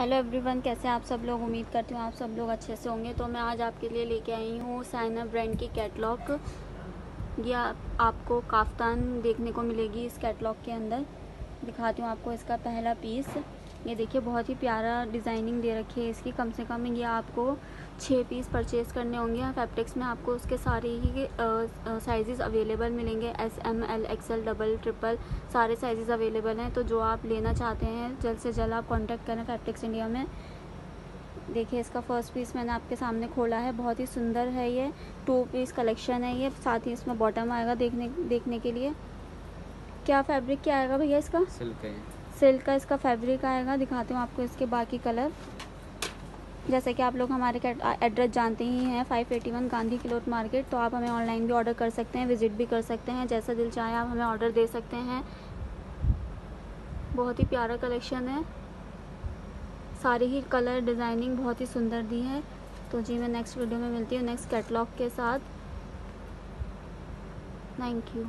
Hello everyone कैसे आप सब लोग? उम्मीद करती हूँ आप सब लोग अच्छे से होंगे। तो मैं आज आपके लिए लेके आई हूँ साइना ब्रांड की कैटलॉग ये आपको काफ्तान देखने को मिलेगी इस कैटलॉग के अंदर। दिखाती हूँ आपको इसका पहला पीस। ये देखिए, बहुत ही प्यारा डिज़ाइनिंग दे रखी है इसकी। कम से कम ये आपको छः पीस परचेज़ करने होंगे। फैब्रिक्स में आपको उसके सारे ही साइज़ अवेलेबल मिलेंगे। S M L XL double triple सारे साइज़ अवेलेबल हैं। तो जो आप लेना चाहते हैं, जल्द से जल्द आप कांटेक्ट करें फैब्रिक्स इंडिया में। देखिए, इसका फ़र्स्ट पीस मैंने आपके सामने खोला है। बहुत ही सुंदर है ये। टू पीस कलेक्शन है ये। साथ ही इसमें बॉटम आएगा देखने देखने के लिए। क्या फैब्रिक क्या आएगा भैया इसका? सिल्क है। सिल्क का इसका फैब्रिक आएगा दिखाती हूँ आपको इसके बाकी कलर जैसे कि आप लोग हमारे एड्रेस जानते ही हैं 581 गांधी किलोट मार्केट तो आप हमें ऑनलाइन भी ऑर्डर कर सकते हैं विज़िट भी कर सकते हैं. जैसा दिल चाहे आप हमें ऑर्डर दे सकते हैं. बहुत ही प्यारा कलेक्शन है. सारी ही कलर डिज़ाइनिंग बहुत ही सुंदर दी है. तो जी मैं नेक्स्ट वीडियो में मिलती हूँ नेक्स्ट कैटलॉग के साथ. Thank you